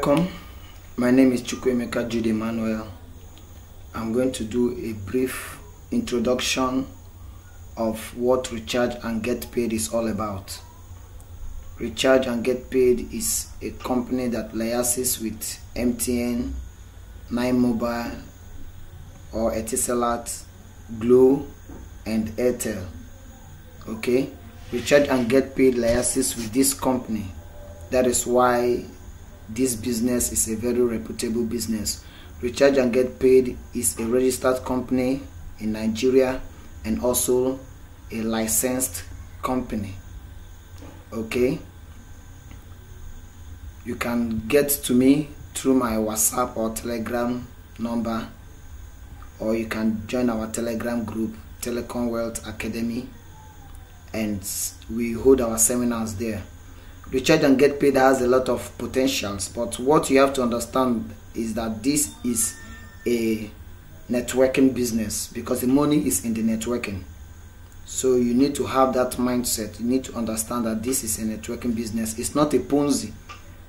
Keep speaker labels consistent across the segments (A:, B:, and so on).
A: Welcome. My name is Chukwuemeka Jude Emmanuel. I'm going to do a brief introduction of what Recharge and Get Paid is all about. Recharge and Get Paid is a company that liaises with MTN, Nine Mobile, or Etisalat, Glo, and Airtel. Okay, Recharge and Get Paid liaises with this company. That is why this business is a very reputable business. Recharge and Get Paid is a registered company in Nigeria and also a licensed company. Okay, you can get to me through my WhatsApp or Telegram number, or you can join our Telegram group, Telecom Wealth Academy, and we hold our seminars there. Recharge and Get Paid has a lot of potentials, but what you have to understand is that this is a networking business because the money is in the networking. So you need to have that mindset. You need to understand that this is a networking business. It's not a Ponzi.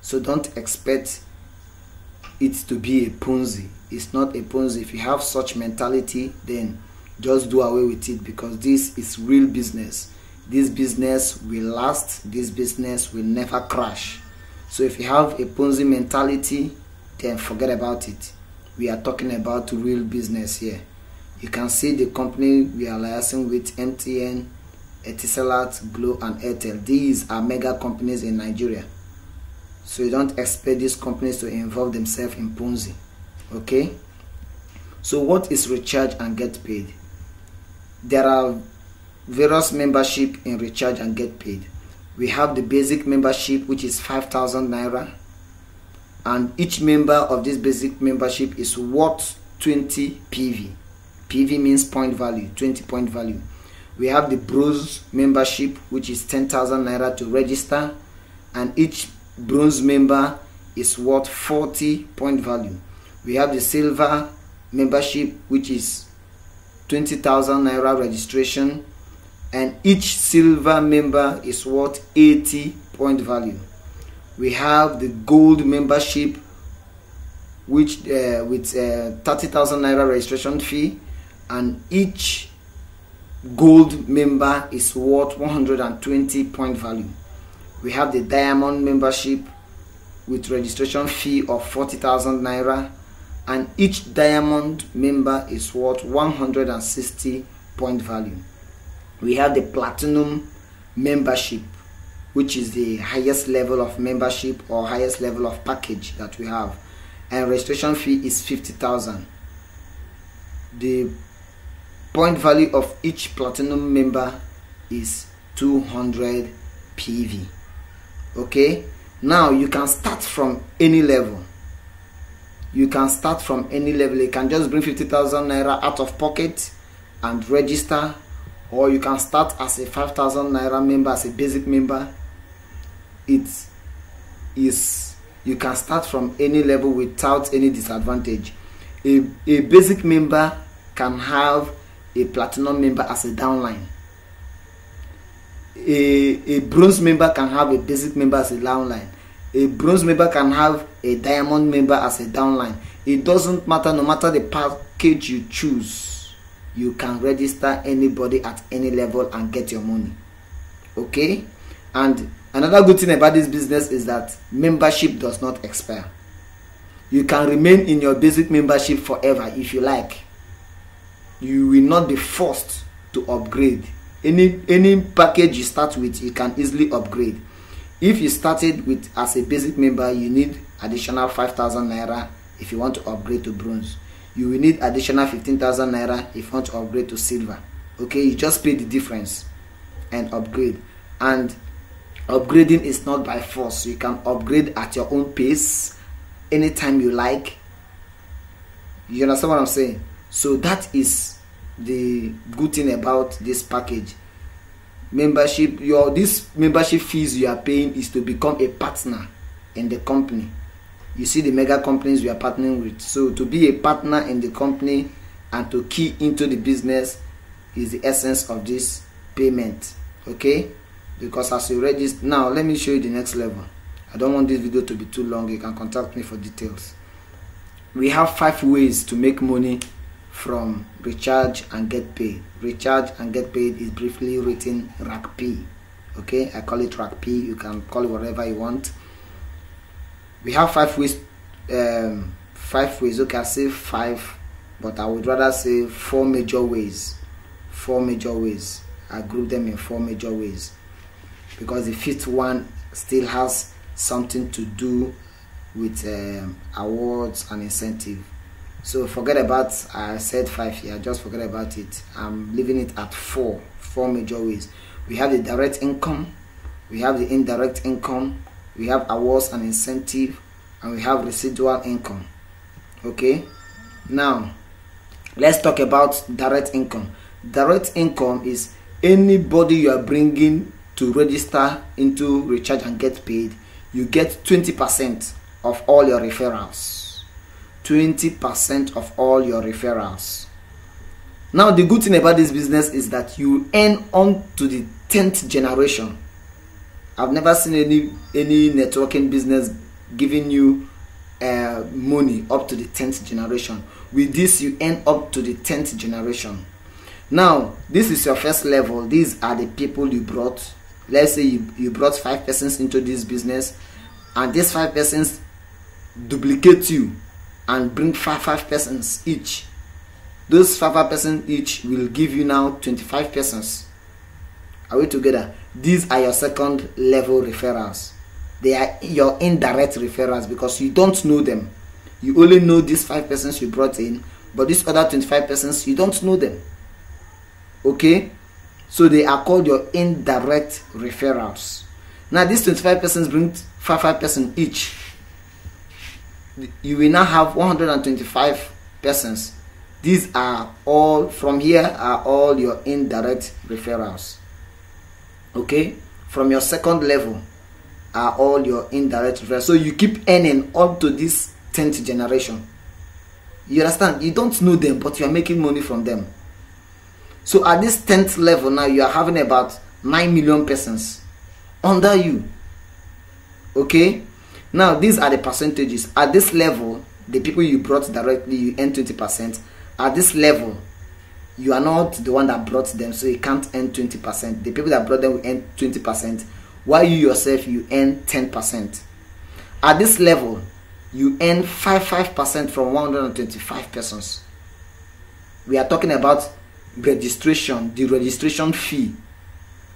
A: So don't expect it to be a Ponzi. It's not a Ponzi. If you have such mentality, then just do away with it because this is real business this business will last this business will never crash. So if you have a ponzi mentality then forget about it. We are talking about real business here. You can see the company we are liaising with mtn etisalat glo and airtel. These are mega companies in nigeria. So you don't expect these companies to involve themselves in ponzi okay? So what is recharge and get paid? There are various membership in recharge and get paid. We have the basic membership which is 5000 naira. And each member of this basic membership is worth 20 pv pv means point value 20 point value. We have the bronze membership which is 10000 naira to register. And each bronze member is worth 40 point value. We have the silver membership which is 20000 naira registration and each silver member is worth 80 point value. We have the gold membership which uh, with uh, 30,000 naira registration fee. And each gold member is worth 120 point value. We have the diamond membership with registration fee of 40,000 naira. And each diamond member is worth 160 point value we have the platinum membership which is the highest level of membership or highest level of package that we have. And registration fee is 50,000 the point value of each platinum member is 200 PV okay? Now you can start from any level. You can start from any level. You can just bring 50,000 naira out of pocket and register or you can start as a 5000 naira member as a basic member. It is you can start from any level without any disadvantage. A, a basic member can have a platinum member as a downline. A, a bronze member can have a basic member as a downline. A bronze member can have a diamond member as a downline. It doesn't matter no matter the package you choose you can register anybody at any level and get your money. Okay? And another good thing about this business is that membership does not expire. You can remain in your basic membership forever if you like. You will not be forced to upgrade. Any any package you start with you can easily upgrade. If you started with as a basic member you need additional 5000 naira if you want to upgrade to bronze you will need additional 15000 naira if you want to upgrade to silver. Okay you just pay the difference and upgrade. And upgrading is not by force. You can upgrade at your own pace anytime you like. You understand what i'm saying? So that is the good thing about this package. Membership your this membership fees you are paying is to become a partner in the company you see the mega companies we are partnering with so to be a partner in the company and to key into the business is the essence of this payment okay because as you register now let me show you the next level I don't want this video to be too long. You can contact me for details. We have five ways to make money from recharge and get paid. Recharge and get paid is briefly written RAGP. Okay, I call it RAGP. You can call it whatever you want. We have five ways. Um, five ways. Okay, I say five, but I would rather say four major ways. Four major ways. I group them in four major ways because the fifth one still has something to do with um, awards and incentive so forget about i said five here just forget about it i'm leaving it at four four major ways we have the direct income we have the indirect income we have awards and incentive and we have residual income. Okay? Now let's talk about direct income. Direct income is anybody you are bringing to register into recharge and get paid you get 20% of all your referrals. 20% of all your referrals. Now the good thing about this business is that you earn on to the 10th generation i've never seen any any networking business giving you uh, money up to the 10th generation. With this you end up to the 10th generation. Now this is your first level. These are the people you brought. Let's say you, you brought five persons into this business and these five persons duplicate you and bring five five persons each. Those five five persons each will give you now 25 persons. Are we together these are your second level referrals. They are your indirect referrals because you don't know them. You only know these five persons you brought in but these other 25 persons you don't know them. Okay? So they are called your indirect referrals. Now these 25 persons bring 5 5 persons each. You will now have 125 persons. These are all from here are all your indirect referrals okay from your second level are all your indirect so you keep earning up to this 10th generation you understand you don't know them but you are making money from them so at this 10th level now, you are having about 9 million persons under you. Okay? Now, these are the percentages. At this level, the people you brought directly, you earn 20%. At this level, you are not the one that brought them, so you can't earn 20%. The people that brought them will earn 20%, while you yourself, you earn 10%. At this level, you earn 5 5% from 125 persons. We are talking about registration the registration fee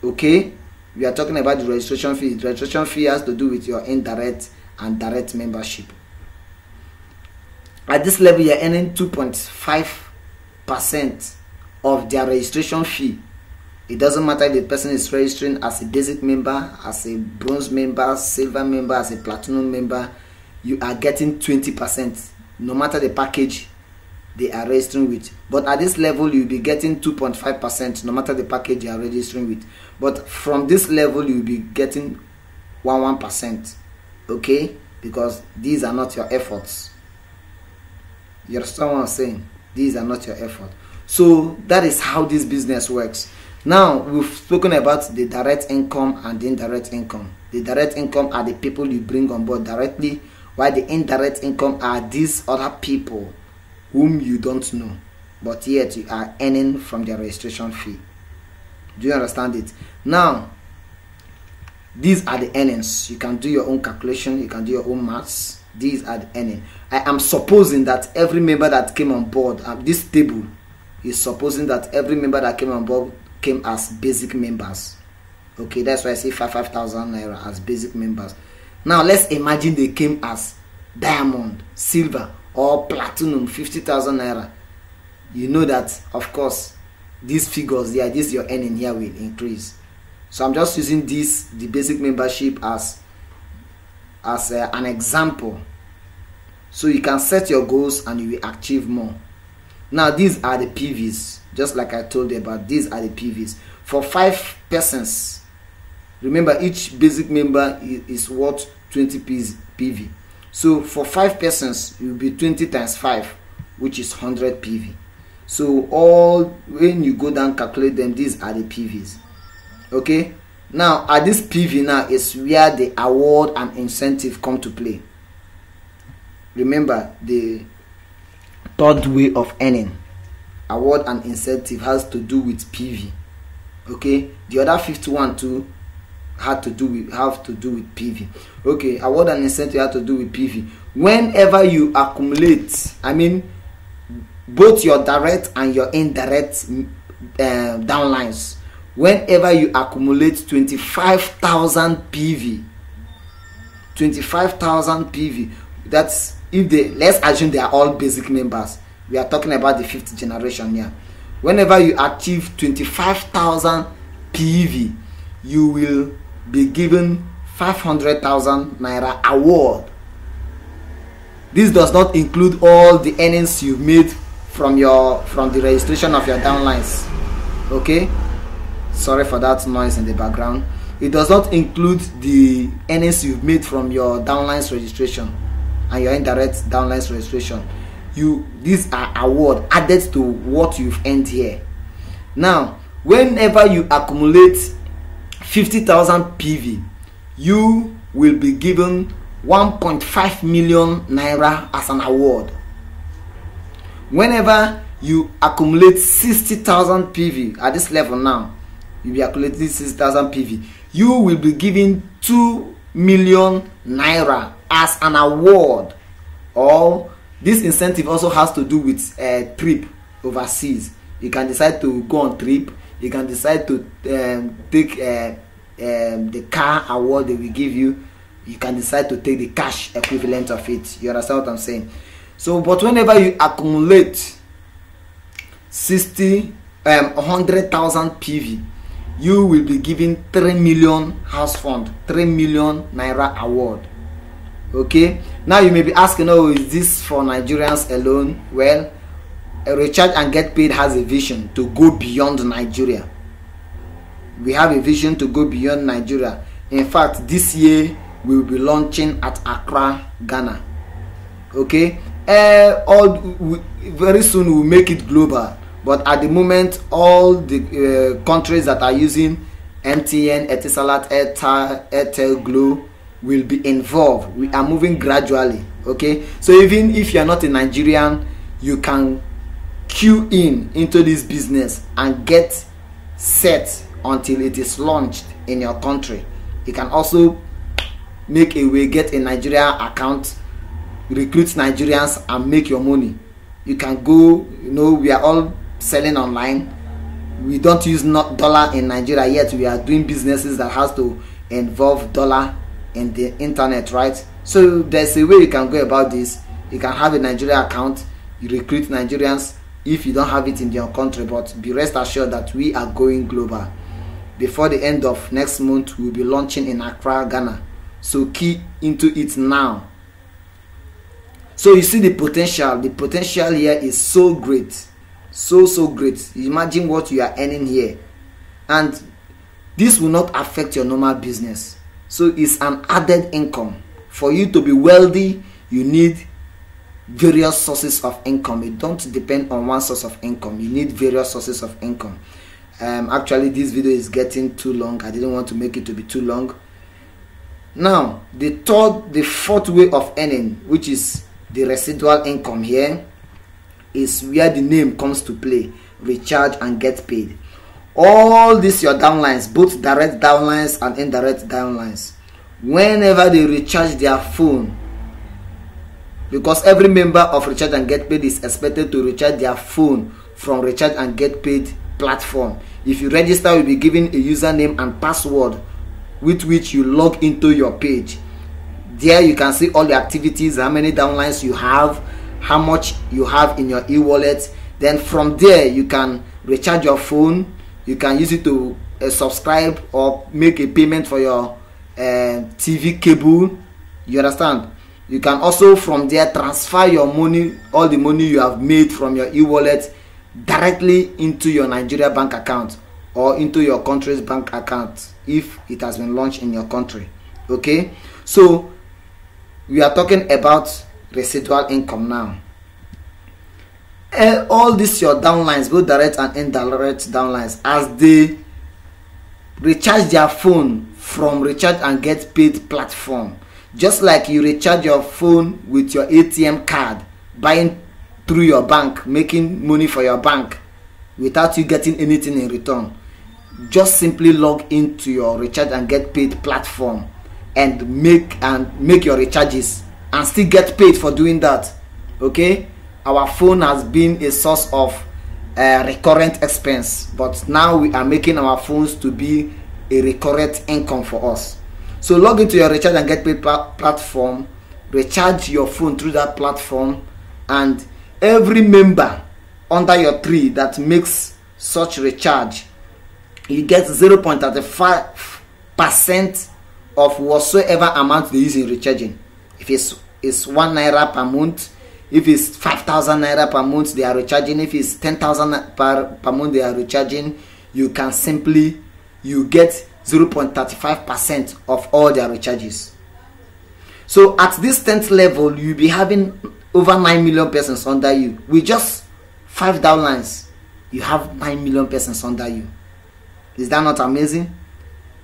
A: okay we are talking about the registration fee the registration fee has to do with your indirect and direct membership at this level you're earning 2.5 percent of their registration fee. It doesn't matter if the person is registering as a basic member as a bronze member silver member as a platinum member you are getting 20 percent. No matter the package they are registering with. But at this level you'll be getting 2.5 percent no matter the package you are registering with. But from this level you'll be getting 1 1 percent okay? Because these are not your efforts. You understand what i'm saying? These are not your effort so that is how this business works now we've spoken about the direct income and the indirect income the direct income are the people you bring on board directly while the indirect income are these other people whom you don't know, but yet you are earning from their registration fee. Do you understand it? Now, these are the earnings. You can do your own calculation, you can do your own maths. These are the earnings. I am supposing that every member that came on board at um, this table is supposing that every member that came on board came as basic members. Okay, that's why I say five five thousand naira as basic members. Now let's imagine they came as diamond, silver, or platinum 50,000 naira you know that of course these figures yeah this your earning here will increase so i'm just using this the basic membership as as uh, an example so you can set your goals and you will achieve more now these are the pvs just like i told you about these are the pvs for five persons remember each basic member is, worth 20 pv so for five persons it will be 20 times 5 which is 100 pv so all when you go down calculate them these are the pvs okay? Now at this pv now is where the award and incentive come to play. Remember the third way of earning. Award and incentive has to do with pv okay? The other 51 too had to do with have to do with pv okay award and incentive had to do with pv whenever you accumulate i mean both your direct and your indirect uh, downlines whenever you accumulate 25,000 PV 25,000 PV that's if they let's assume they are all basic members we are talking about the fifth generation here. Whenever you achieve 25,000 PV you will be given 500,000 naira award. This does not include all the earnings you've made from your from the registration of your downlines. Okay? Sorry for that noise in the background. It does not include the earnings you've made from your downlines registration and your indirect downlines registration you these are award added to what you've earned here. Now whenever you accumulate 50,000 PV you will be given 1.5 million naira as an award. Whenever you accumulate 60,000 PV at this level now you'll be accumulating 60,000 PV you will be given 2 million naira as an award. Or this incentive also has to do with a uh, trip overseas. You can decide to go on trip. You can decide to um, take uh, um, the car award they will give you. You can decide to take the cash equivalent of it. You understand what i'm saying? So but whenever you accumulate 60 um, 100,000 PV you will be given 3 million house fund 3 million naira award okay? Now you may be asking oh is this for nigerians alone? Well recharge and get paid has a vision to go beyond nigeria. We have a vision to go beyond nigeria. In fact this year we will be launching at accra ghana. Okay? Uh, all we, very soon we will make it global. But at the moment all the uh, countries that are using mtn etisalat airtel airtel glo will be involved. We are moving gradually okay? So even if you are not a nigerian you can queue in into this business and get set until it is launched in your country. You can also make a way get a nigeria account recruit nigerians and make your money. You can go you know we are all selling online. We don't use not dollar in nigeria yet. We are doing businesses that has to involve dollar in the internet right? So there's a way you can go about this. You can have a nigeria account you recruit nigerians if you don't have it in your country but be rest assured that we are going global. Before the end of next month we'll be launching in accra ghana. So key into it now. So you see the potential. The potential here is so great. So so great. Imagine what you are earning here. And this will not affect your normal business so it's an added income. For you to be wealthy you need various sources of income. You don't depend on one source of income. You need various sources of income. Um, actually this video is getting too long. I didn't want to make it to be too long. Now the third the fourth way of earning which is the residual income here is where the name comes to play. Recharge and get paid all these your downlines both direct downlines and indirect downlines whenever they recharge their phone because every member of recharge and get paid is expected to recharge their phone from recharge and get paid platform. If you register you'll be given a username and password with which you log into your page. There you can see all the activities how many downlines you have how much you have in your e-wallet. Then from there you can recharge your phone you can use it to uh, subscribe or make a payment for your uh, tv cable you understand? You can also from there transfer your money all the money you have made from your e-wallet directly into your nigeria bank account or into your country's bank account if it has been launched in your country okay? So we are talking about residual income now uh, all these your downlines both direct and indirect downlines as they recharge their phone from recharge and get paid platform. Just like you recharge your phone with your atm card buying through your bank making money for your bank without you getting anything in return. Just simply log into your recharge and get paid platform and make and make your recharges and still get paid for doing that okay our phone has been a source of uh, recurrent expense but now we are making our phones to be a recurrent income for us. So log into your recharge and get paid pl- platform recharge your phone through that platform and every member under your tree that makes such recharge you get 0.35 percent of whatsoever amount they use in recharging. If it's it's one naira per month if it's five thousand naira per month they are recharging. If it's ten thousand per per month they are recharging. You can simply you get 0.35 percent of all their recharges. So at this 10th level you'll be having over 9 million persons under you. With just five downlines you have 9 million persons under you. Is that not amazing?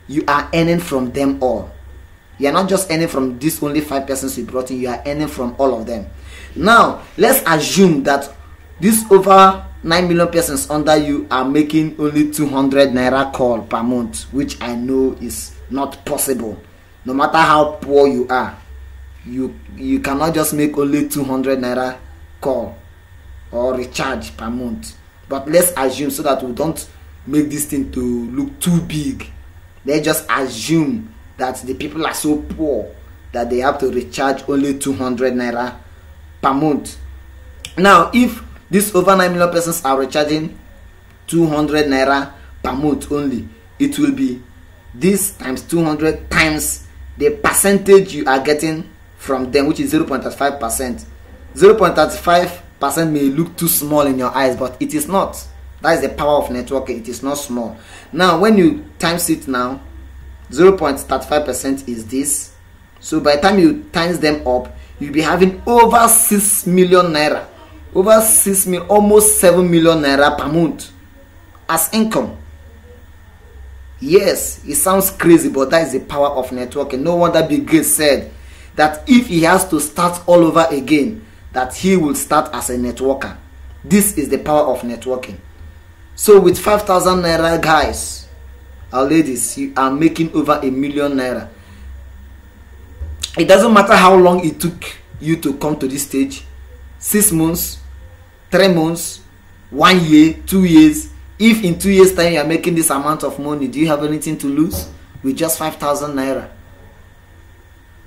A: You are earning from them all you are not just earning from these only five persons you brought in you are earning from all of them. Now let's assume that these over 9 million persons under you are making only 200 naira call per month which i know is not possible. No matter how poor you are you you cannot just make only 200 naira call or recharge per month. But let's assume so that we don't make this thing to look too big. Let's just assume that the people are so poor that they have to recharge only 200 naira per month. Now if these over 9 million persons are recharging 200 naira per month only it will be this times 200 times the percentage you are getting from them which is 0.35 percent. 0.35 percent may look too small in your eyes but it is not. That is the power of networking. It is not small. Now when you times it now 0.35 percent is this. So by the time you times them up you'll be having over 6 million naira. Over 6 million almost 7 million naira per month as income. Yes it sounds crazy but that is the power of networking. No wonder bill gates said that if he has to start all over again that he will start as a networker. This is the power of networking. So with 5000 naira guys our ladies you are making over a million naira. It doesn't matter how long it took you to come to this stage. Six months three months one year two years. If in two years time you are making this amount of money do you have anything to lose? With just 5000 naira.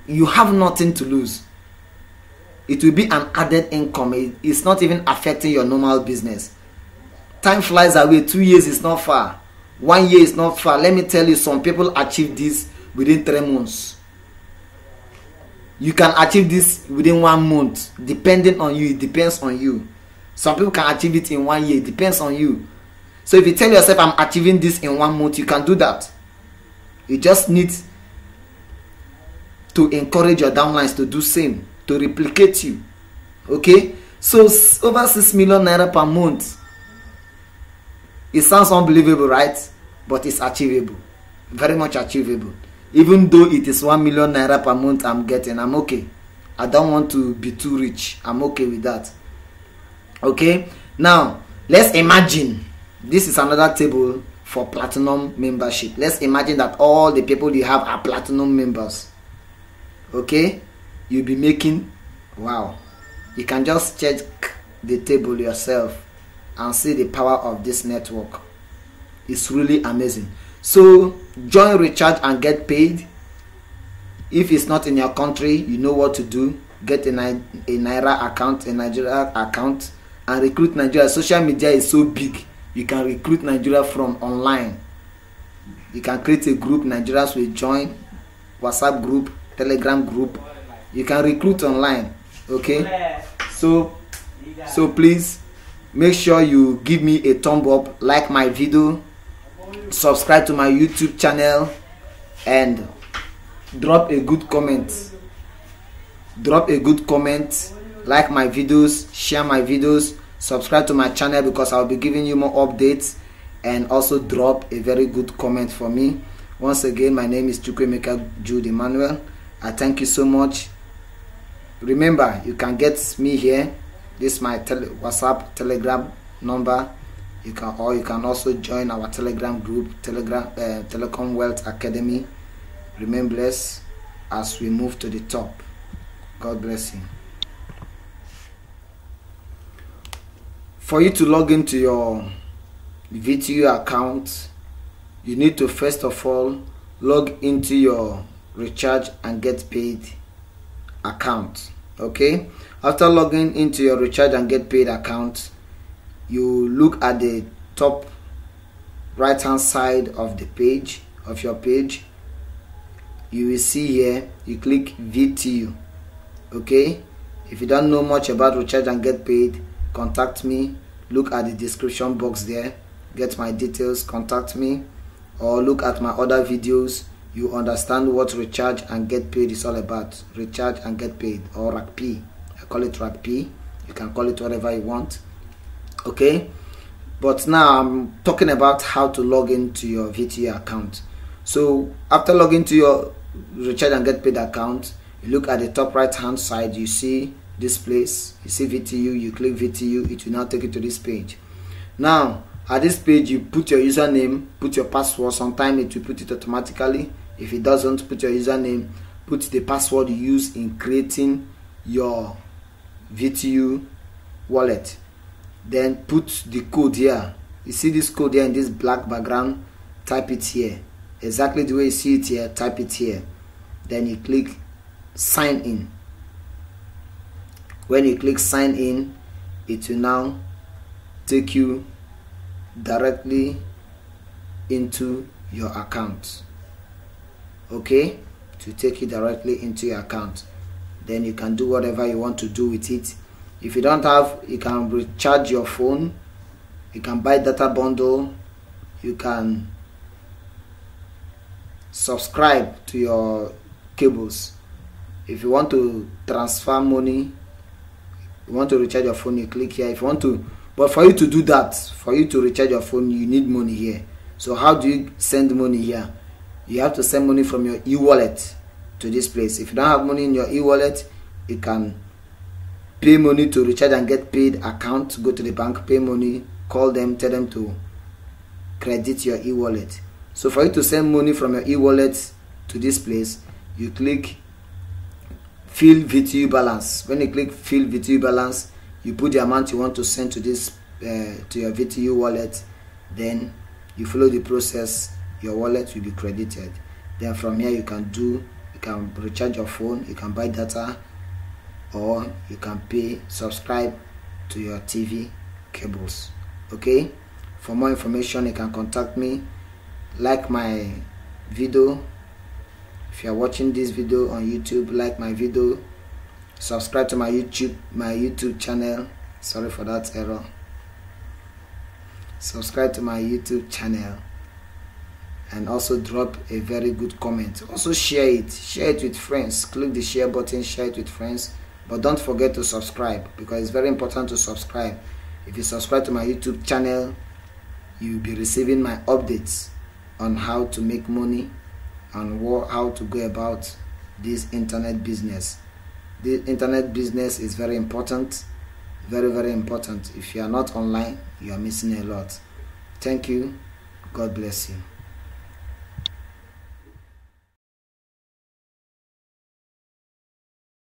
A: You have nothing to lose. It will be an added income. It, it's not even affecting your normal business. Time flies away. Two years is not far one year is not far. Let me tell you some people achieve this within three months. You can achieve this within one month depending on you. It depends on you. Some people can achieve it in one year. It depends on you. So if you tell yourself i'm achieving this in one month you can do that. You just need to encourage your downlines to do same to replicate you. Okay? So over six million naira per month. It sounds unbelievable right but it's achievable. Very much achievable. Even though it is one million naira per month i'm getting i'm okay. I don't want to be too rich. I'm okay with that. Okay? Now let's imagine. This is another table for platinum membership. Let's imagine that all the people you have are platinum members. Okay? You'll be making wow. You can just check the table yourself and see the power of this network it's really amazing. So join recharge and get paid. If it's not in your country you know what to do. Get a, a naira account a nigeria account and recruit nigeria. Social media is so big you can recruit nigeria from online. You can create a group nigerians will join. Whatsapp group telegram group. You can recruit online okay? So so please make sure you give me a thumb up like my video subscribe to my youtube channel and drop a good comment. Drop a good comment like my videos share my videos subscribe to my channel because i'll be giving you more updates and also drop a very good comment for me. Once again my name is chukwuemeka jude emmanuel. I thank you so much. Remember you can get me here. This is my tele whatsapp telegram number you can or you can also join our telegram group telegram uh, telecom wealth academy. Remain blessed as we move to the top. God bless you. For you to log into your VTU account you need to first of all log into your recharge and get paid account okay? After logging into your recharge and get paid account you look at the top right hand side of the page of your page you will see here you click VTU okay? If you don't know much about recharge and get paid contact me. Look at the description box there. Get my details contact me. Or look at my other videos. You understand what recharge and get paid is all about. Recharge and get paid or RAGP I call it RAGP you can call it whatever you want okay? But now I'm talking about how to log into your VTU account. So after logging to your recharge and get paid account you look at the top right hand side you see this place you see VTU you click VTU it will now take you to this page. Now at this page you put your username put your password sometime it will put it automatically. If it doesn't put your username put the password you use in creating your VTU wallet then put the code here. You see this code here in this black background? Type it here. Exactly the way you see it here type it here. Then you click sign in. When you click sign in it will now take you directly into your account. Okay? To take you directly into your account. Then you can do whatever you want to do with it if you don't have you can recharge your phone. You can buy data bundle. You can subscribe to your cables. If you want to transfer money you want to recharge your phone you click here. If you want to but for you to do that for you to recharge your phone you need money here. So how do you send money here? You have to send money from your e-wallet to this place. If you don't have money in your e-wallet you can pay money to recharge and get paid account go to the bank pay money call them tell them to credit your e-wallet. So for you to send money from your e-wallet to this place you click fill VTU balance. When you click fill VTU balance you put the amount you want to send to this uh, to your VTU wallet. Then you follow the process. Your wallet will be credited. Then from here you can do you can recharge your phone you can buy data or you can pay subscribe to your TV cables okay? For more information you can contact me. Like my video. If you are watching this video on YouTube like my video. Subscribe to my YouTube my YouTube channel. Sorry for that error. Subscribe to my YouTube channel. And also drop a very good comment. Also share it. Share it with friends. Click the share button. Share it with friends but don't forget to subscribe because it's very important to subscribe. If you subscribe to my youtube channel you'll be receiving my updates on how to make money and how to go about this internet business. The internet business is very important very very important. If you are not online you are missing a lot. Thank you. God bless you